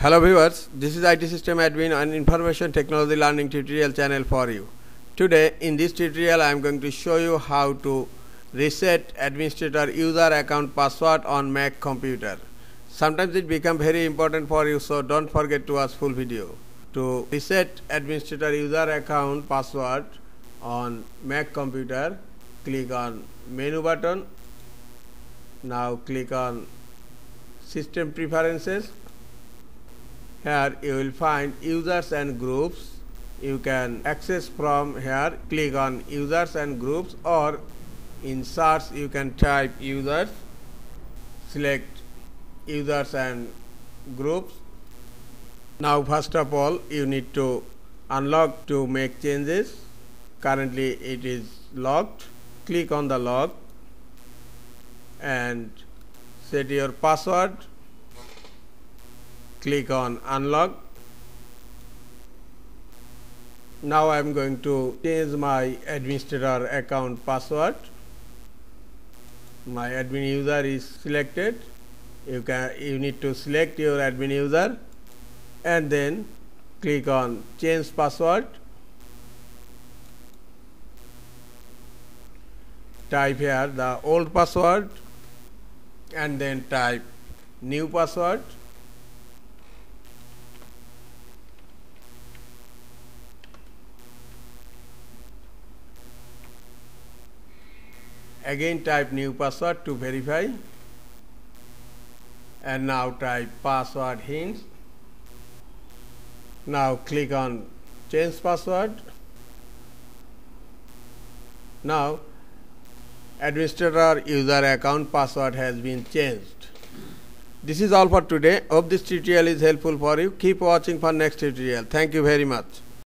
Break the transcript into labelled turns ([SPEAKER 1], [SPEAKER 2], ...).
[SPEAKER 1] Hello viewers, this is IT System Admin and Information Technology Learning tutorial channel for you. Today in this tutorial I am going to show you how to reset administrator user account password on Mac computer. Sometimes it become very important for you so don't forget to watch full video. To reset administrator user account password on Mac computer click on menu button now click on system preferences here you will find users and groups. You can access from here. Click on users and groups or in search you can type users. Select users and groups. Now first of all you need to unlock to make changes. Currently it is locked. Click on the lock and set your password click on unlock. Now I am going to change my administrator account password. My admin user is selected. You can you need to select your admin user and then click on change password. Type here the old password and then type new password again type new password to verify and now type password hints now click on change password now administrator user account password has been changed. This is all for today. Hope this tutorial is helpful for you. Keep watching for next tutorial. Thank you very much.